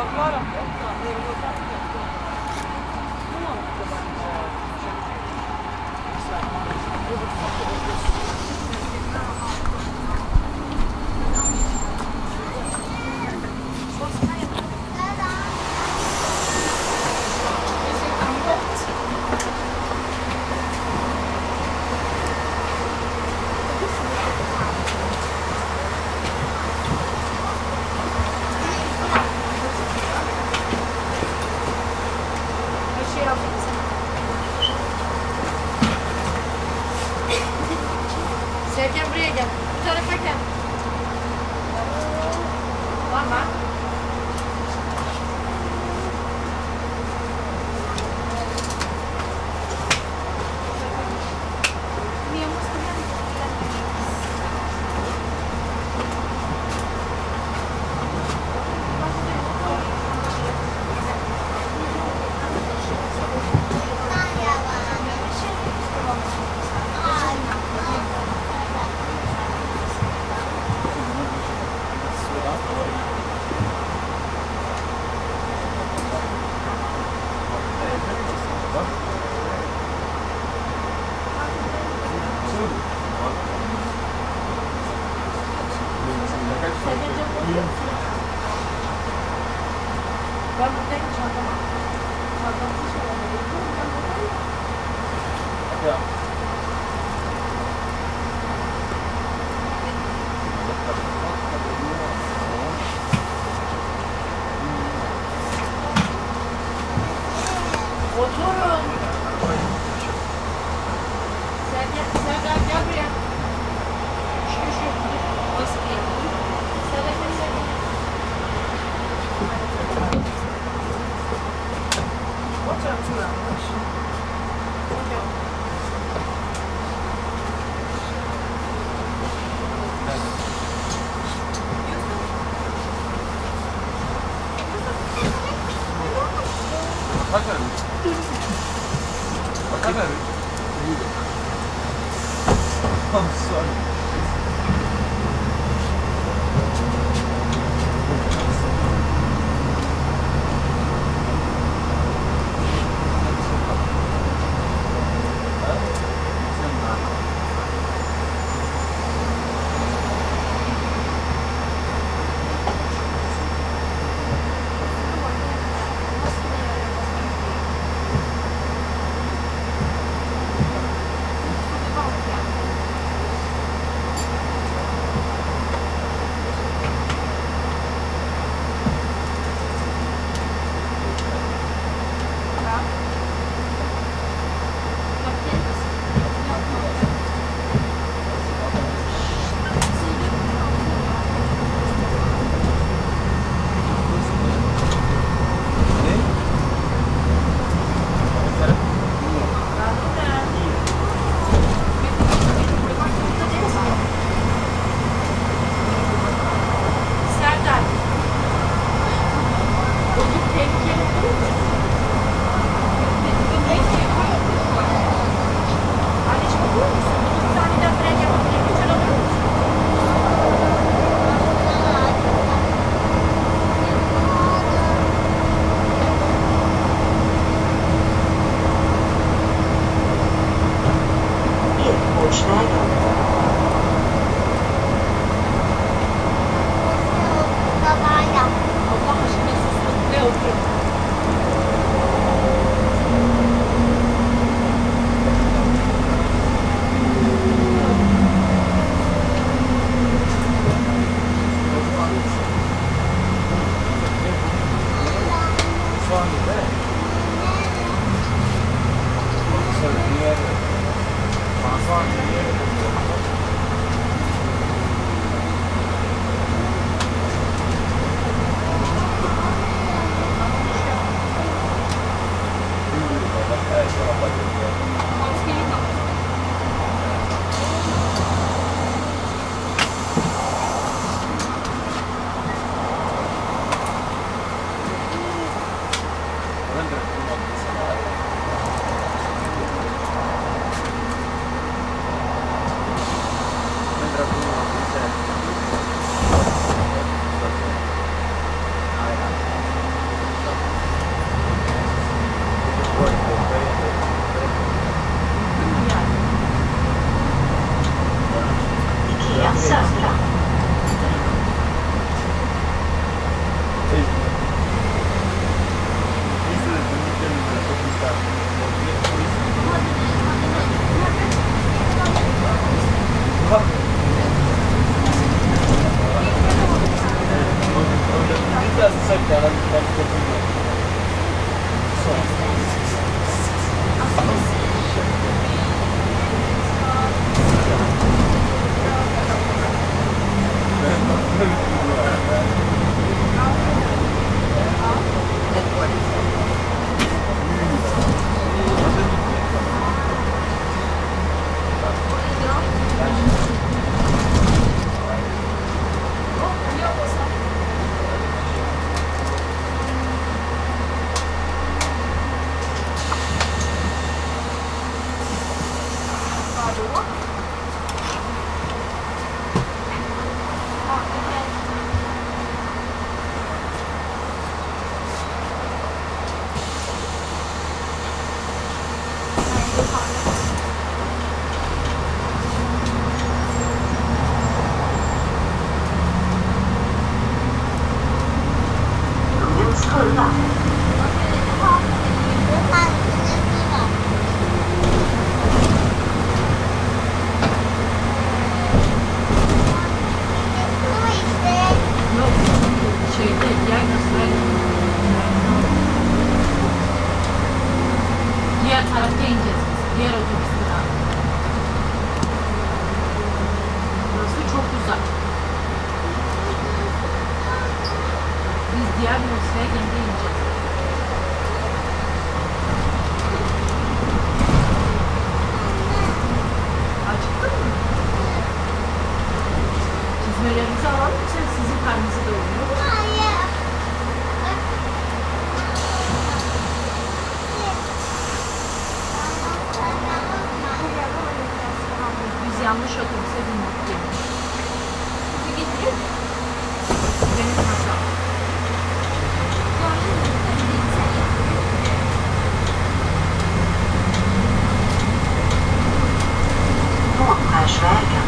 agora? Ben 站不住了我去 좋아? Huh?